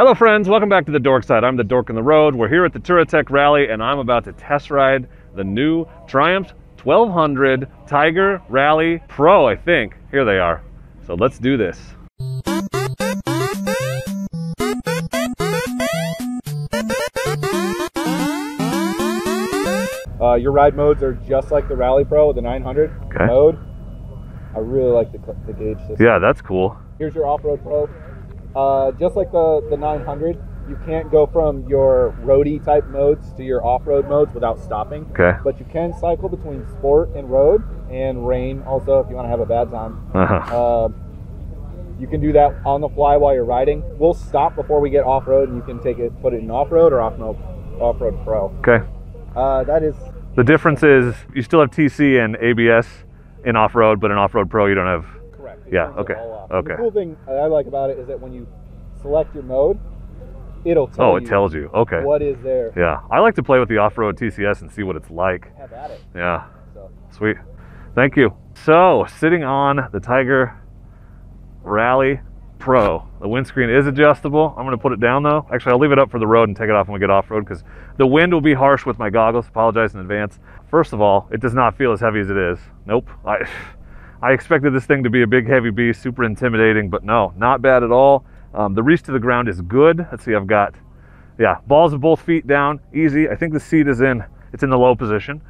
Hello friends, welcome back to the Dork Side. I'm the Dork in the Road. We're here at the Touratech Rally and I'm about to test ride the new Triumph 1200 Tiger Rally Pro, I think. Here they are. So let's do this. Uh, your ride modes are just like the Rally Pro, the 900 Okay. mode. I really like the, the gauge system. Yeah, that's cool. Here's your off-road Pro. Uh, just like the, the 900, you can't go from your roadie type modes to your off-road modes without stopping. Okay. But you can cycle between sport and road and rain also if you want to have a bad time. Uh-huh. Um, you can do that on the fly while you're riding. We'll stop before we get off road, and you can take it, put it in off road or off off road pro. Okay. Uh, that is The difference is you still have TC and ABS in off-road, but in off-road Pro you don't have. Yeah, okay, okay. The cool thing I like about it is that when you select your mode, it'll tell Oh, you it tells you. Okay. what is there. Yeah, I like to play with the off-road TCS and see what it's like. Have at it. Yeah. So Sweet. Thank you. So, sitting on the Tiger Rally Pro. The windscreen is adjustable. I'm going to put it down though. Actually, I'll leave it up for the road and take it off when we get off road because the wind will be harsh with my goggles. Apologize in advance. First of all, it does not feel as heavy as it is. Nope. I, I expected this thing to be a big, heavy beast, super intimidating, but no, not bad at all. Um, the reach to the ground is good. Let's see, I've got, yeah, balls of both feet down, easy. I think the seat is in, it's in the low position.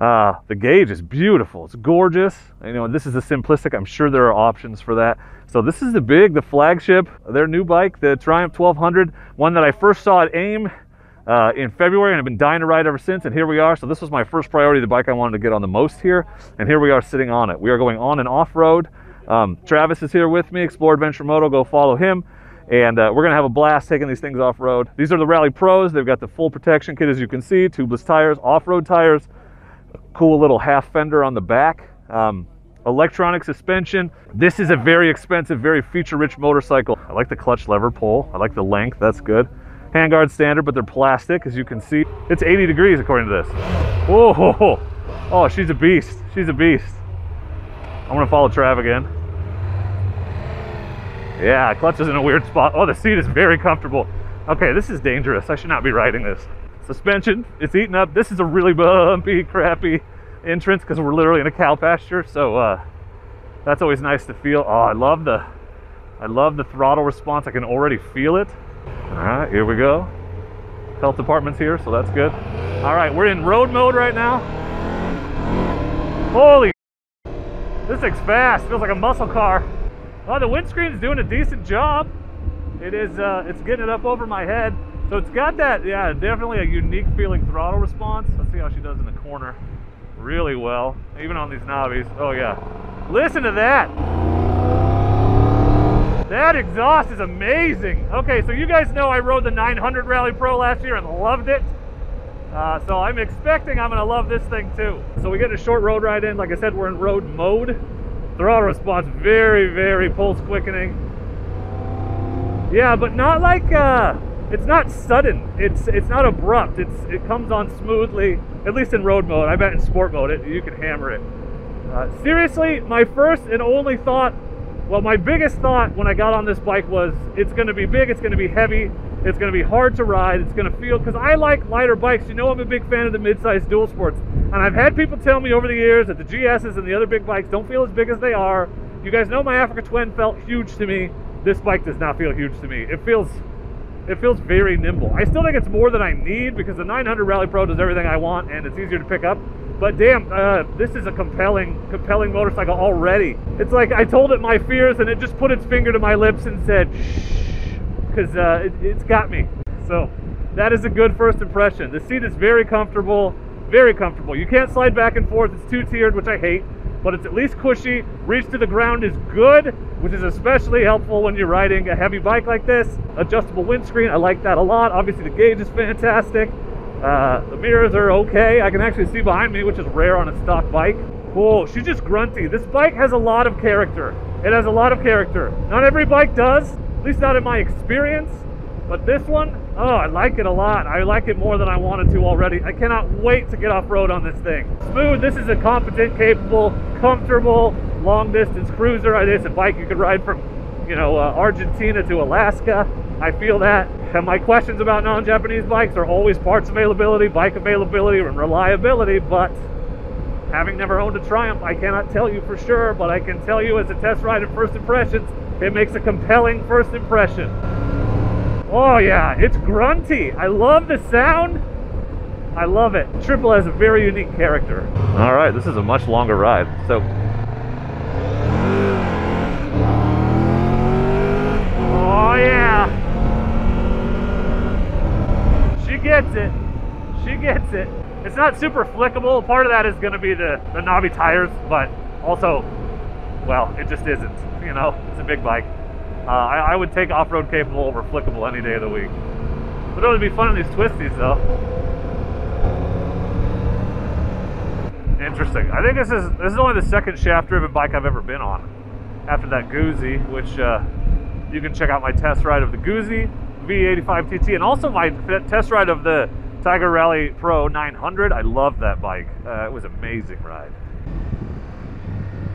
Uh, the gauge is beautiful. It's gorgeous. You know, this is the simplistic. I'm sure there are options for that. So this is the big, the flagship, their new bike, the Triumph 1200, one that I first saw at AIM uh, in February, and I've been dying to ride ever since. And here we are. So this was my first priority, the bike I wanted to get on the most here, and here we are sitting on it. We are going on and off road. Um, Travis is here with me. Explore Adventure Moto. Go follow him. And uh, we're gonna have a blast taking these things off road. These are the Rally Pros. They've got the full protection kit, as you can see, tubeless tires, off-road tires cool little half fender on the back. Um, electronic suspension. This is a very expensive, very feature-rich motorcycle. I like the clutch lever pull. I like the length. That's good. Handguard standard, but they're plastic, as you can see. It's 80 degrees according to this. Whoa! Oh, she's a beast. She's a beast. I'm gonna follow Trav again. Yeah, clutch is in a weird spot. Oh, the seat is very comfortable. Okay, this is dangerous. I should not be riding this. Suspension, it's eating up. This is a really bumpy, crappy entrance because we're literally in a cow pasture. So uh, that's always nice to feel. Oh, I love the, I love the throttle response. I can already feel it. All right, here we go. Health department's here, so that's good. All right, we're in road mode right now. Holy, this thing's fast. Feels like a muscle car. Oh, the windscreen's doing a decent job. It is, uh, it's getting it up over my head. So it's got that, yeah, definitely a unique feeling throttle response. Let's see how she does in the corner. Really well, even on these knobbies. Oh yeah. Listen to that. That exhaust is amazing. Okay, so you guys know I rode the 900 Rally Pro last year and loved it. Uh, so I'm expecting I'm gonna love this thing too. So we get a short road ride in. Like I said, we're in road mode. Throttle response, very, very pulse quickening. Yeah, but not like, uh, it's not sudden. It's it's not abrupt. It's It comes on smoothly, at least in road mode. I bet in sport mode, it, you can hammer it. Uh, seriously, my first and only thought, well, my biggest thought when I got on this bike was it's going to be big, it's going to be heavy, it's going to be hard to ride, it's going to feel, because I like lighter bikes. You know I'm a big fan of the mid-size dual sports. And I've had people tell me over the years that the GSs and the other big bikes don't feel as big as they are. You guys know my Africa Twin felt huge to me. This bike does not feel huge to me. It feels it feels very nimble. I still think it's more than I need because the 900 Rally Pro does everything I want and it's easier to pick up. But damn, uh, this is a compelling, compelling motorcycle already. It's like I told it my fears and it just put its finger to my lips and said, shh, because uh, it, it's got me. So that is a good first impression. The seat is very comfortable, very comfortable. You can't slide back and forth. It's two-tiered, which I hate, but it's at least cushy. Reach to the ground is good, which is especially helpful when you're riding a heavy bike like this. Adjustable windscreen, I like that a lot. Obviously the gauge is fantastic. Uh, the mirrors are okay. I can actually see behind me, which is rare on a stock bike. Whoa, she's just grunty. This bike has a lot of character. It has a lot of character. Not every bike does, at least not in my experience. But this one, oh, I like it a lot. I like it more than I wanted to already. I cannot wait to get off-road on this thing. Smooth, this is a competent, capable, comfortable, long-distance cruiser. It is a bike you could ride from you know, uh, Argentina to Alaska. I feel that. And my questions about non-Japanese bikes are always parts availability, bike availability, and reliability, but having never owned a Triumph, I cannot tell you for sure, but I can tell you as a test ride and first impressions, it makes a compelling first impression. Oh yeah, it's grunty. I love the sound. I love it. Triple has a very unique character. All right, this is a much longer ride. So Oh yeah. She gets it. She gets it. It's not super flickable. Part of that is going to be the, the knobby tires, but also, well, it just isn't. You know, it's a big bike. Uh, I, I, would take off-road capable over flickable any day of the week. But it would be fun in these twisties, though. Interesting. I think this is this is only the second shaft-driven bike I've ever been on. After that Guzzi, which uh, you can check out my test ride of the Guzzi V85 TT, and also my test ride of the Tiger Rally Pro 900. I love that bike. Uh, it was amazing ride.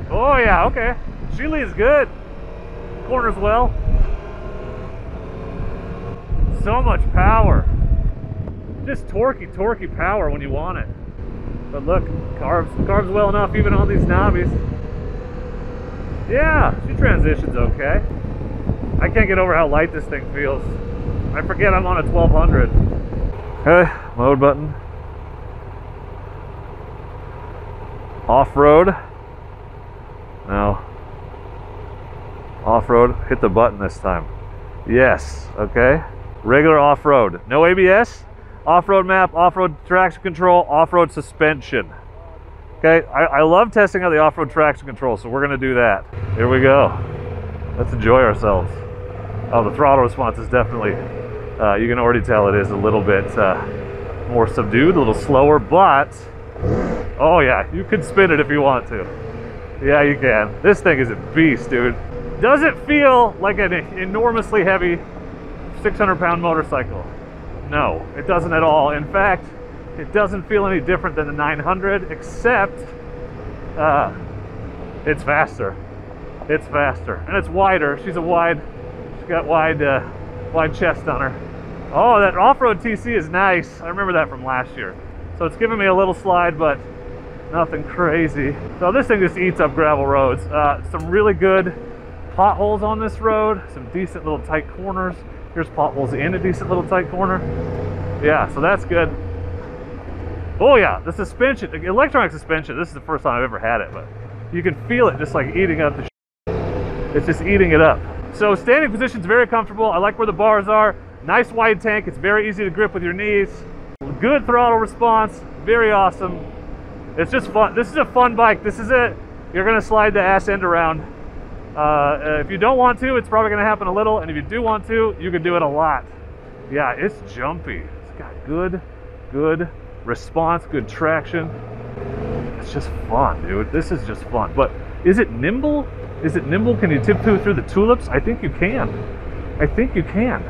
Oh yeah, okay. Sheely is good. Corners well. So much power. Just torquey, torquey power when you want it. But look, carbs, carbs well enough even on these knobbies. Yeah, she transitions okay. I can't get over how light this thing feels. I forget I'm on a 1200. Okay, mode button. Off-road. Now, off-road, hit the button this time. Yes, okay. Regular off-road. No ABS, off-road map, off-road traction control, off-road suspension. Okay, I, I, love testing out the off-road traction control, so we're gonna do that. Here we go. Let's enjoy ourselves. Oh, the throttle response is definitely, uh, you can already tell it is a little bit uh, more subdued, a little slower, but, oh yeah, you can spin it if you want to. Yeah, you can. This thing is a beast, dude. Does it feel like an enormously heavy 600 pound motorcycle? No, it doesn't at all. In fact, it doesn't feel any different than the 900, except uh, it's faster. It's faster, and it's wider. She's a wide, she's got wide, uh, wide chest on her. Oh, that off-road TC is nice. I remember that from last year. So it's giving me a little slide, but nothing crazy. So this thing just eats up gravel roads. Uh, some really good potholes on this road, some decent little tight corners. Here's potholes in a decent little tight corner. Yeah, so that's good. Oh yeah, the suspension, the electronic suspension, this is the first time I've ever had it, but you can feel it just like eating up the It's just eating it up. So standing position is very comfortable. I like where the bars are. Nice wide tank. It's very easy to grip with your knees. Good throttle response. Very awesome. It's just fun. This is a fun bike. This is it. You're gonna slide the ass end around. Uh, if you don't want to, it's probably gonna happen a little. And if you do want to, you can do it a lot. Yeah, it's jumpy. It's got good, good response, good traction. It's just fun, dude. This is just fun. But is it nimble? Is it nimble? Can you tiptoe through the tulips? I think you can. I think you can.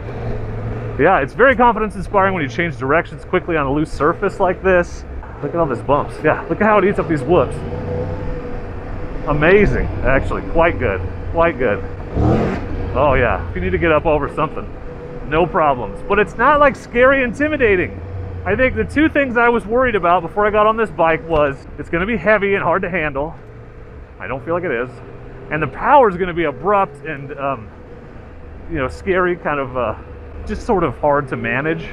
Yeah, it's very confidence inspiring when you change directions quickly on a loose surface like this. Look at all these bumps. Yeah, look at how it eats up these whoops. Amazing, actually. Quite good. Quite good. Oh yeah, if you need to get up over something, no problems. But it's not like scary intimidating. I think the two things I was worried about before I got on this bike was it's going to be heavy and hard to handle. I don't feel like it is. And the power is going to be abrupt and, um, you know, scary, kind of uh, just sort of hard to manage.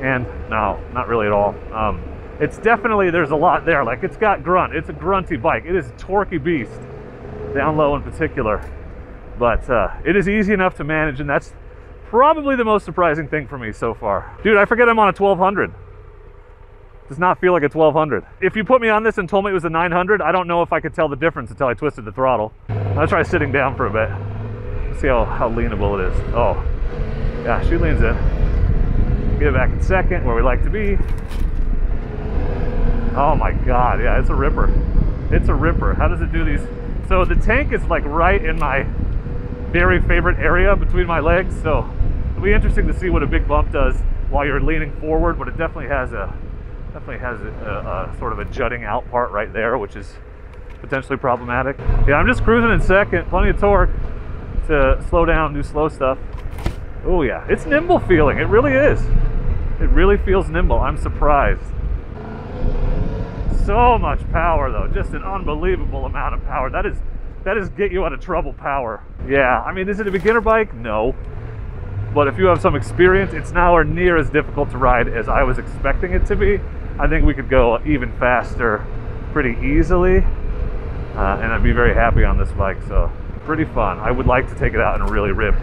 And no, not really at all. Um, it's definitely, there's a lot there. Like it's got grunt. It's a grunty bike. It is a torquey beast, down low in particular. But uh, it is easy enough to manage, and that's probably the most surprising thing for me so far. Dude, I forget I'm on a 1200. Does not feel like a 1200. If you put me on this and told me it was a 900, I don't know if I could tell the difference until I twisted the throttle. I'll try sitting down for a bit. Let's see how, how leanable it is. Oh, yeah, she leans in. Get it back in second, where we like to be. Oh my God, yeah, it's a ripper. It's a ripper. How does it do these? So the tank is like right in my very favorite area between my legs, so It'll be interesting to see what a big bump does while you're leaning forward, but it definitely has a definitely has a, a, sort of a jutting out part right there, which is potentially problematic. Yeah, I'm just cruising in second, plenty of torque. to slow down, do slow stuff. Oh yeah, it's nimble feeling. It really is. It really feels nimble. I'm surprised. So much power though, just an unbelievable amount of power. That is that is get you out of trouble power. Yeah, I mean, is it a beginner bike? No. But if you have some experience, it's nowhere near as difficult to ride as I was expecting it to be. I think we could go even faster pretty easily. Uh, and I'd be very happy on this bike, so pretty fun. I would like to take it out and really rip.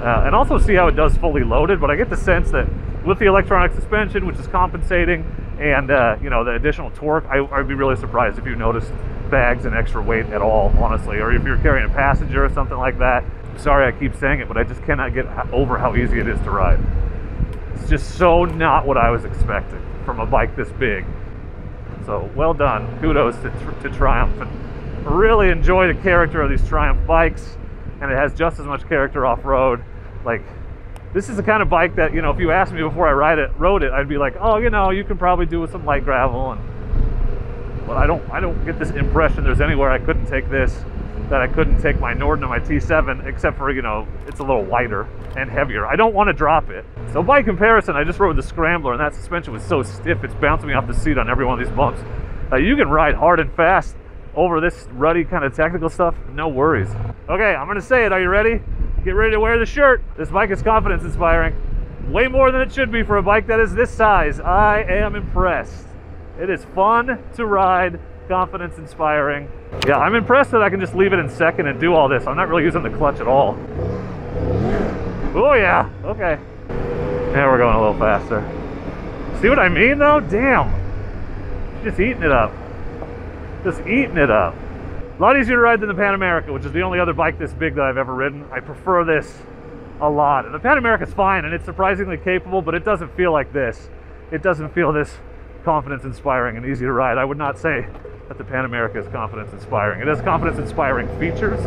Uh, and also see how it does fully loaded, but I get the sense that with the electronic suspension, which is compensating, and uh, you know the additional torque, I, I'd be really surprised if you noticed bags and extra weight at all, honestly, or if you're carrying a passenger or something like that. Sorry, I keep saying it, but I just cannot get over how easy it is to ride. It's just so not what I was expecting from a bike this big. So well done. Kudos to, to Triumph. And really enjoy the character of these Triumph bikes, and it has just as much character off-road. Like this is the kind of bike that you know if you asked me before I ride it rode it I'd be like oh you know you can probably do with some light gravel and but I don't I don't get this impression there's anywhere I couldn't take this that I couldn't take my Norden and my T7 except for you know it's a little wider and heavier. I don't want to drop it. So by comparison I just rode the Scrambler and that suspension was so stiff it's bouncing me off the seat on every one of these bumps. Uh, you can ride hard and fast over this ruddy kind of technical stuff no worries okay I'm gonna say it are you ready get ready to wear the shirt. This bike is confidence inspiring. Way more than it should be for a bike that is this size. I am impressed. It is fun to ride, confidence inspiring. Yeah, I'm impressed that I can just leave it in second and do all this. I'm not really using the clutch at all. Oh yeah, okay. Now we're going a little faster. See what I mean though? Damn. Just eating it up. Just eating it up. A lot easier to ride than the Pan America, which is the only other bike this big that I've ever ridden. I prefer this a lot. And the Pan America is fine and it's surprisingly capable, but it doesn't feel like this. It doesn't feel this confidence inspiring and easy to ride. I would not say that the Pan America is confidence inspiring. It has confidence inspiring features,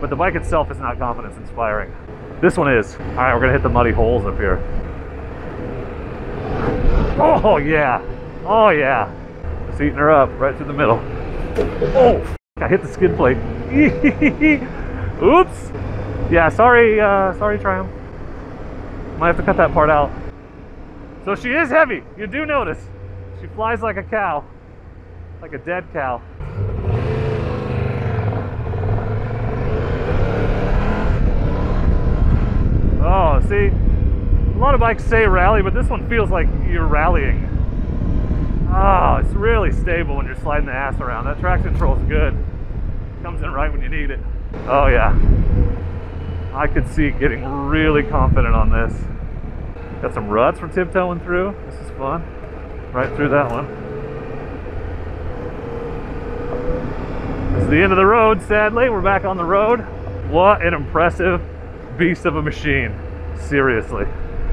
but the bike itself is not confidence inspiring. This one is. All right, we're gonna hit the muddy holes up here. Oh yeah, oh yeah. Eating her up right through the middle. Oh. I hit the skid plate. Oops. Yeah, sorry, uh, sorry, Triumph. Might have to cut that part out. So she is heavy. You do notice. She flies like a cow, like a dead cow. Oh, see, a lot of bikes say rally, but this one feels like you're rallying. Oh, it's really stable when you're sliding the ass around. That traction control is good. Comes in right when you need it. Oh yeah. I could see getting really confident on this. Got some ruts for tiptoeing through. This is fun. Right through that one. This is the end of the road, sadly. We're back on the road. What an impressive beast of a machine. Seriously.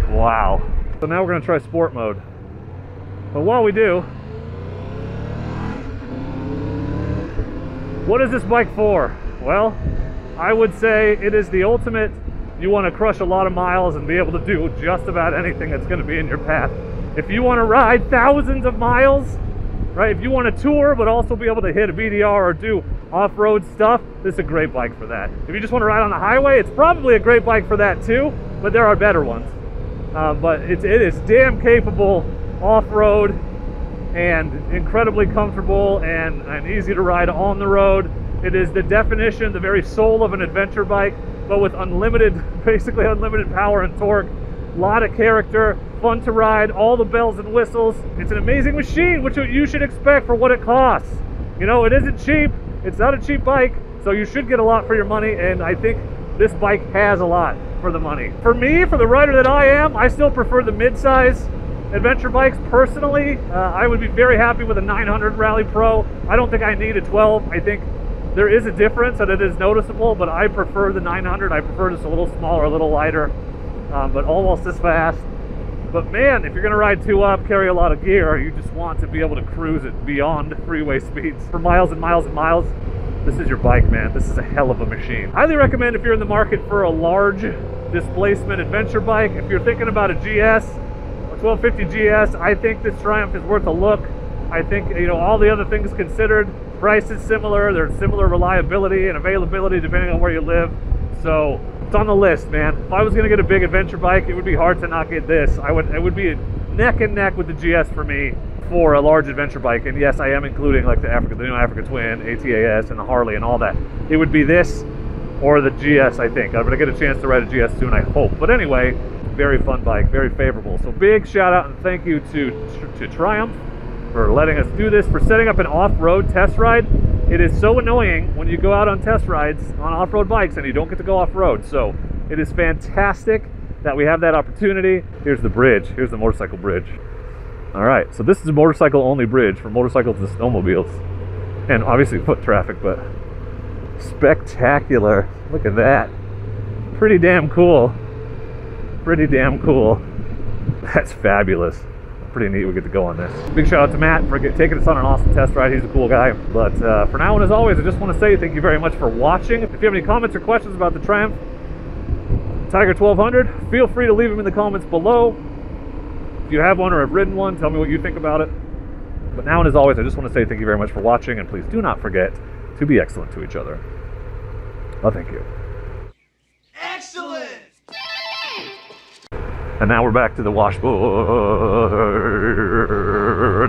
Wow. So now we're gonna try sport mode. But while we do, what is this bike for? Well, I would say it is the ultimate, you want to crush a lot of miles and be able to do just about anything that's going to be in your path. If you want to ride thousands of miles, right, if you want to tour but also be able to hit a BDR or do off-road stuff, this is a great bike for that. If you just want to ride on the highway, it's probably a great bike for that too, but there are better ones. Uh, but it's, it is damn capable off-road and incredibly comfortable and, and easy to ride on the road. It is the definition, the very soul of an adventure bike, but with unlimited, basically unlimited power and torque. A lot of character, fun to ride, all the bells and whistles. It's an amazing machine, which you should expect for what it costs. You know, it isn't cheap. It's not a cheap bike, so you should get a lot for your money, and I think this bike has a lot for the money. For me, for the rider that I am, I still prefer the midsize adventure bikes personally. Uh, I would be very happy with a 900 Rally Pro. I don't think I need a 12. I think there is a difference and it is noticeable, but I prefer the 900. I prefer just a little smaller, a little lighter, um, but almost as fast. But man, if you're gonna ride two up, carry a lot of gear, you just want to be able to cruise it beyond freeway speeds for miles and miles and miles. This is your bike, man. This is a hell of a machine. Highly recommend if you're in the market for a large displacement adventure bike. If you're thinking about a GS, 1250 GS, I think this Triumph is worth a look. I think, you know, all the other things considered, price is similar, there's similar reliability and availability depending on where you live. So it's on the list, man. If I was gonna get a big adventure bike, it would be hard to not get this. I would it would be neck and neck with the GS for me for a large adventure bike. And yes, I am including like the Africa, the new Africa Twin, ATAS, and the Harley and all that. It would be this or the GS, I think. I'm gonna get a chance to ride a GS soon, I hope. But anyway, very fun bike, very favorable. So big shout out and thank you to to Triumph for letting us do this, for setting up an off-road test ride. It is so annoying when you go out on test rides on off-road bikes and you don't get to go off-road. So it is fantastic that we have that opportunity. Here's the bridge. Here's the motorcycle bridge. All right, so this is a motorcycle only bridge for motorcycles and snowmobiles. And obviously foot traffic, but spectacular. Look at that. Pretty damn cool. Pretty damn cool. That's fabulous pretty neat we get to go on this. Big shout out to Matt for taking us on an awesome test ride. He's a cool guy. But uh, for now and as always, I just want to say thank you very much for watching. If you have any comments or questions about the Triumph Tiger 1200, feel free to leave them in the comments below. If you have one or have ridden one, tell me what you think about it. But now and as always, I just want to say thank you very much for watching, and please do not forget to be excellent to each other. Oh, thank you. And now we're back to the washboard.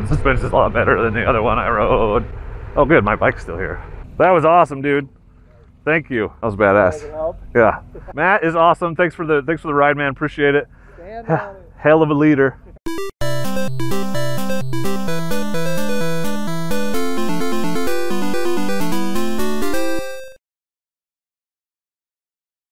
Suspension's a lot better than the other one I rode. Oh, good, my bike's still here. That was awesome, dude. Thank you. That was badass. Yeah, Matt is awesome. Thanks for the thanks for the ride, man. Appreciate it. Hell of a leader.